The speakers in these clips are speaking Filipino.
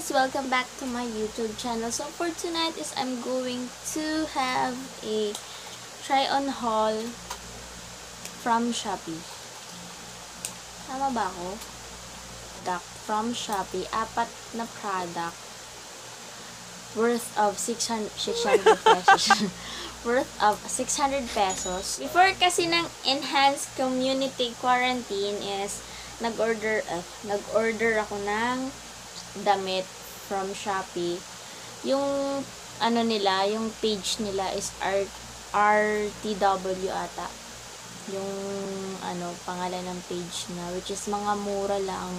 guys welcome back to my youtube channel. So for tonight is i'm going to have a try on haul from shopee. Tama ba ako? Product from shopee. Apat na product worth of 600 600 pesos worth of 600 pesos before kasi ng enhanced community quarantine is nag-order uh, nag-order ako ng damit from Shopee. Yung ano nila, yung page nila is R RTW ata. Yung ano, pangalan ng page na which is mga mura lang.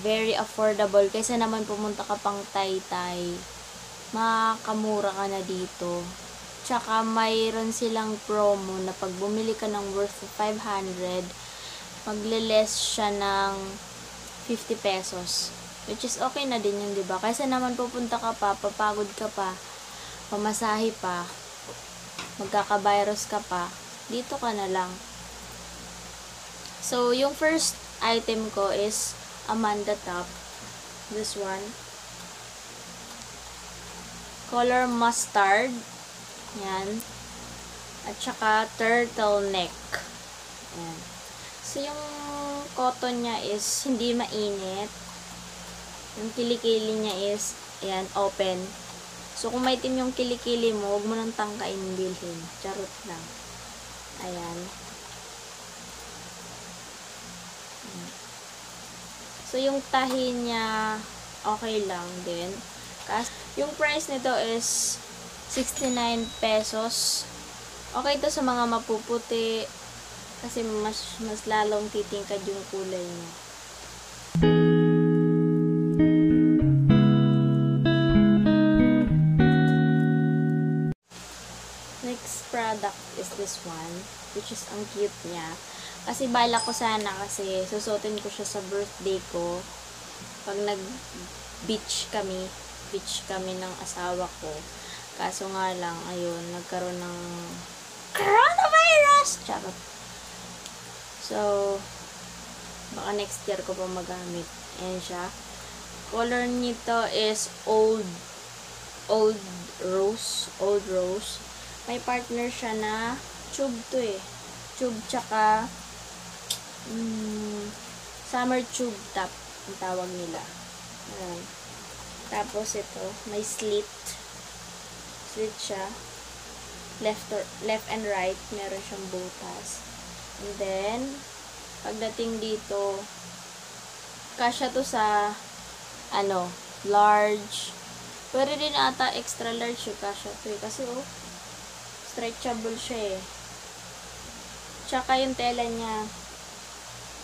Very affordable kaysa naman pumunta ka pang Taytay. Makakamura ka na dito. Tsaka mayroon silang promo na pag bumili ka ng worth 500, magle-less siya ng 50 pesos. Which is okay na din yun, di ba? Kaysa naman pupunta ka pa, papagod ka pa, pamasahe pa, magkaka-virus ka pa, dito ka na lang. So, yung first item ko is Amanda Top. This one. Color mustard. Yan. At saka turtleneck. Yan. So, yung cotton niya is hindi mainit yung kilikili niya is, ayan, open. So, kung may tim yung kilikili mo, huwag mo nang tangkain bilhin. Charot lang. Ayan. So, yung tahi niya, okay lang din. Kasi, yung price nito is 69 pesos. Okay to sa mga mapuputi. Kasi mas, mas lalong titingkad yung kulay niya. Next product is this one, which is ang cute niya. Kasi bala ko sana kasi susutin ko siya sa birthday ko. Pag nag-beach kami, beach kami ng asawa ko. Kaso nga lang, ayun, nagkaroon ng coronavirus! Charot. So, baka next year ko pa magamit. Ayan siya. Color nito is old old rose. Old rose may partner siya na tube to eh. Tube tsaka mm, summer tube top ang tawag nila. Ayan. Tapos ito, may slit. Slit siya. Left, or, left and right, meron siyang butas. And then, pagdating dito, kasya to sa ano, large. Pwede din ata extra large yung kasya to eh. Kasi oh, stretchable siya eh. Tsaka yung tela niya,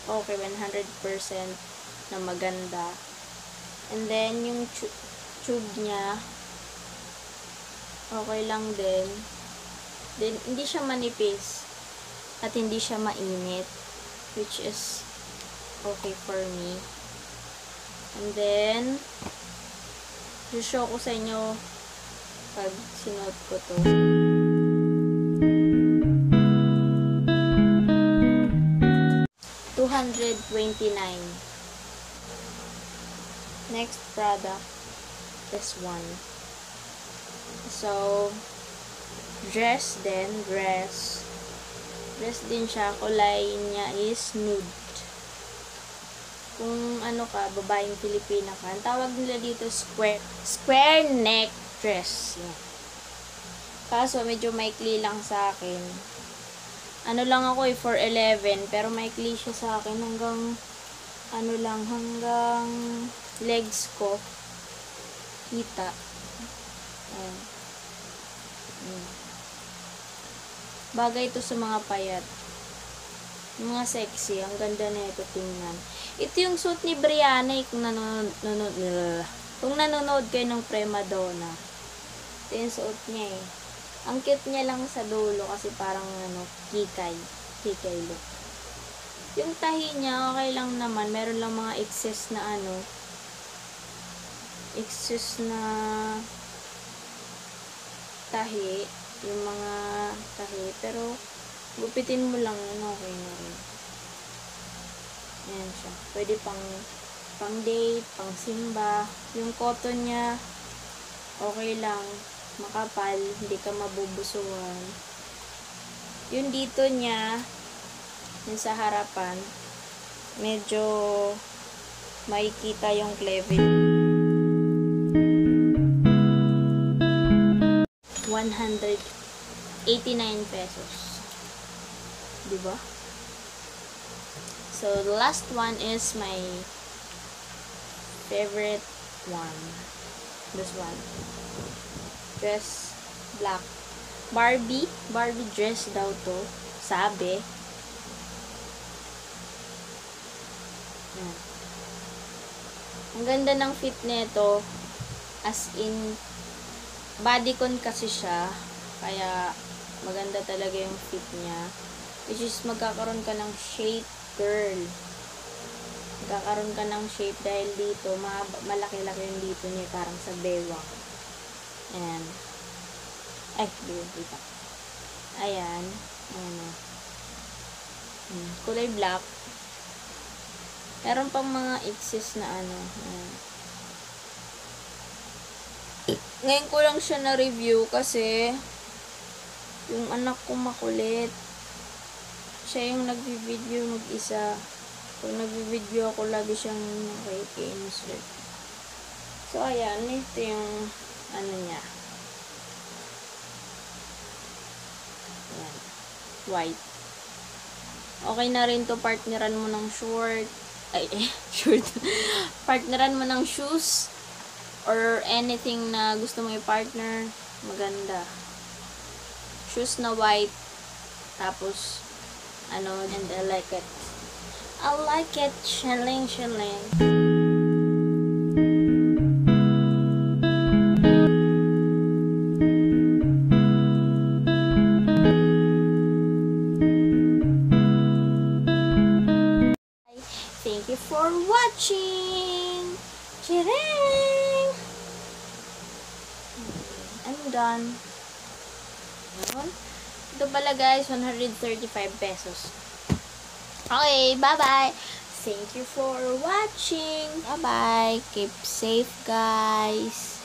okay, 100% na maganda. And then, yung tube niya, okay lang din. Then, hindi siya manipis. At hindi siya mainit. Which is okay for me. And then, show ko sa inyo pag sinuot ko to. 229. Next product, this one. So, dress din, dress. Dress din siya, kulay niya is nude. Kung ano ka, babaeng Pilipina ka, ang tawag nila dito square, square neck dress. Yan. Kaso, medyo maikli lang sa akin ano lang ako eh, 4'11", pero may siya sa akin hanggang, ano lang, hanggang legs ko, kita. Ayan. Ayan. Bagay ito sa mga payat. Mga sexy, ang ganda na ito tingnan. Ito yung suit ni Brianna, eh, kung nanonood, nanonood, kung nanonood kayo ng Prima Donna. Ito yung suot niya eh. Ang cute niya lang sa dulo kasi parang ano, kikay. Kikay look. Yung tahi niya, okay lang naman. Meron lang mga excess na ano, excess na tahi. Yung mga tahi. Pero, Gupitin mo lang yun, okay na rin. Ayan siya. Pwede pang pang date, pang simba. Yung cotton niya, okay lang. Makapal, hindi ka mabubusuhan. Yung dito niya, yung sa harapan, medyo makikita yung cleavage. 189 pesos. Diba? So, the last one is my favorite one. This one. Dress black. Barbie. Barbie dress daw to. Sabi. Ang ganda ng fit nito. As in, bodycon kasi siya. Kaya, maganda talaga yung fit niya. Which is, magkakaroon ka ng shape girl. Magkakaroon ka ng shape dahil dito, malaki-laki yung dito niya, parang sa bewang. Ayan. Ay, dito. Ayan. Hmm. Kulay black. Meron pang mga exes na ano. Ayan. Ngayon ko lang siya na-review kasi yung anak ko makulit. Siya yung nagvi-video mag-isa. Pag nagvi-video ako, lagi siyang nakikinsert. So, ayan. Ito yung ano niya. Ayan. White. Okay na rin to partneran mo ng short. Ay, eh, short. partneran mo ng shoes or anything na gusto mo i-partner, maganda. Shoes na white, tapos, ano, and I like it. I like it, chilling, chilling. Thank you for watching! Chireng! Done. Yun. Ito pala guys, 135 pesos. Okay, bye-bye! Thank you for watching! Bye-bye! Keep safe guys!